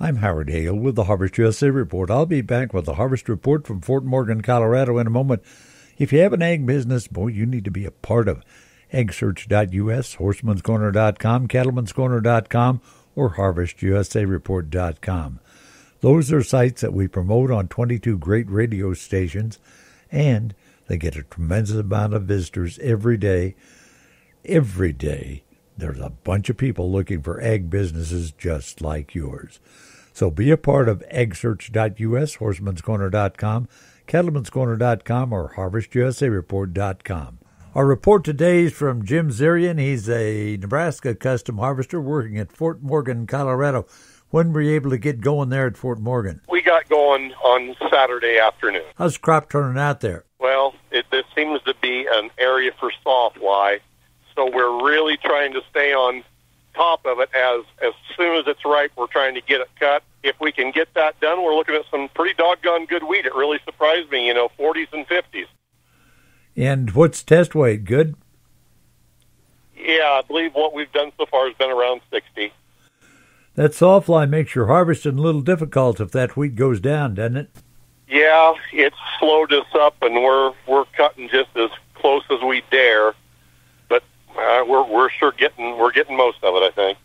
I'm Howard Hale with the Harvest USA Report. I'll be back with the Harvest Report from Fort Morgan, Colorado in a moment. If you have an egg business, boy, you need to be a part of eggsearch.us, horsemanscorner.com, cattleman'scorner.com, or harvestusareport.com. Those are sites that we promote on 22 great radio stations, and they get a tremendous amount of visitors every day. Every day, there's a bunch of people looking for egg businesses just like yours. So be a part of eggsearch.us, horsemanscorner.com, cattleman'scorner.com, or harvestusareport.com. Our report today is from Jim Zeorian. He's a Nebraska custom harvester working at Fort Morgan, Colorado. When were you able to get going there at Fort Morgan? We got going on Saturday afternoon. How's crop turning out there? Well, it, this seems to be an area for sawfly, so we're really trying to stay on top of it as as soon as it's ripe. We're trying to get it cut. If we can get that done, we're looking at some pretty doggone good wheat. It really surprised me, you know, 40s and 50s. And what's test weight? Good? Yeah, I believe what we've done so far has been around 60. That sawfly makes your harvesting a little difficult if that wheat goes down, doesn't it? Yeah, it's slowed us up, and we're we're cutting just as close as we dare. Uh, we're we're sure getting we're getting most of it. I think.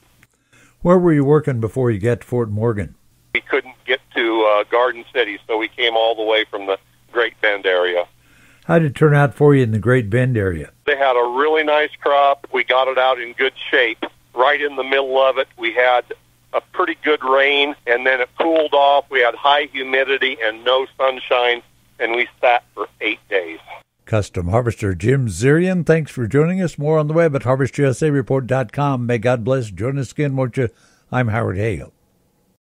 Where were you working before you got to Fort Morgan? We couldn't get to uh, Garden City, so we came all the way from the Great Bend area. How did it turn out for you in the Great Bend area? They had a really nice crop. We got it out in good shape. Right in the middle of it, we had a pretty good rain, and then it cooled off. We had high humidity and no sunshine, and we sat for eight days. Custom harvester Jim Zeorian, thanks for joining us. More on the web at harvestusareport.com. May God bless. Join us again, won't you? I'm Howard Hale.